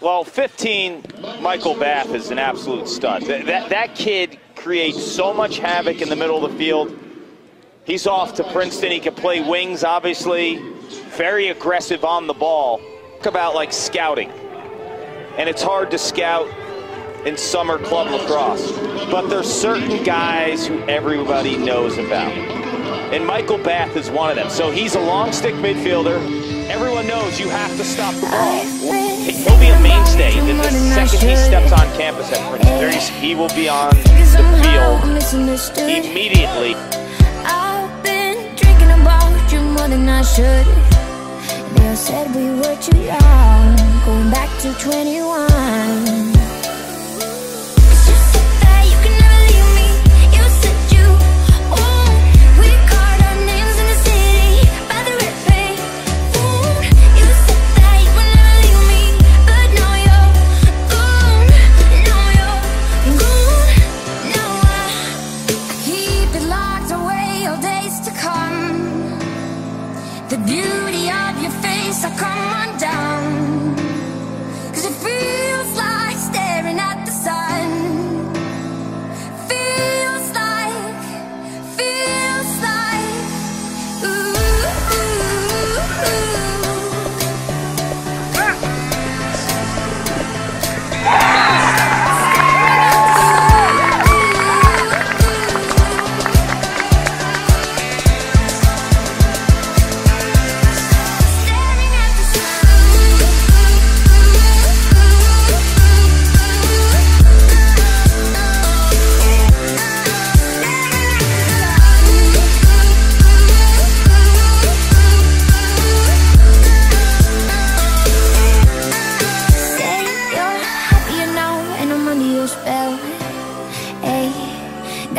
Well, 15, Michael Bath is an absolute stud. That, that, that kid creates so much havoc in the middle of the field. He's off to Princeton. He can play wings, obviously. Very aggressive on the ball. Talk about like scouting. And it's hard to scout in summer club lacrosse. But there's certain guys who everybody knows about. And Michael Bath is one of them. So he's a long stick midfielder. Everyone knows you have to stop the ball. He'll be a mainstay in the second he steps on campus at Princeton. He will be on the field immediately. I've been drinking about you more than I should. They said we were too young, going back to 21. beauty of your face, I come undone.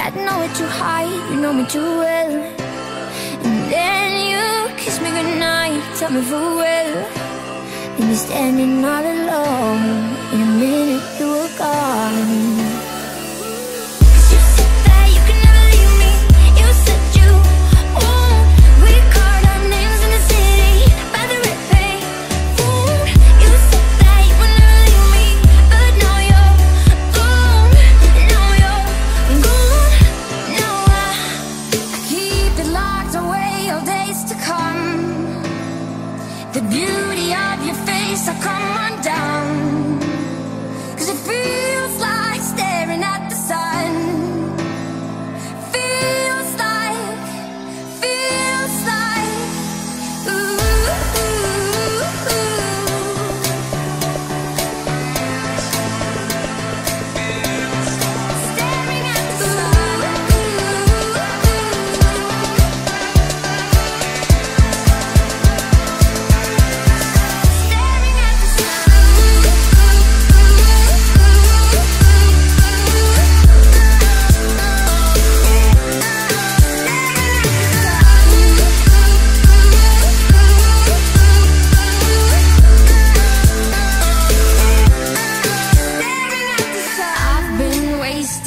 I know what you hide, you know me too well. And then you kiss me goodnight, tell me for well. And you're standing all alone. place I come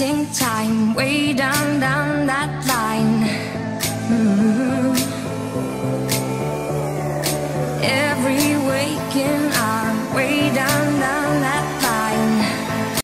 wasting time way down, down that line. Mm -hmm. Every waking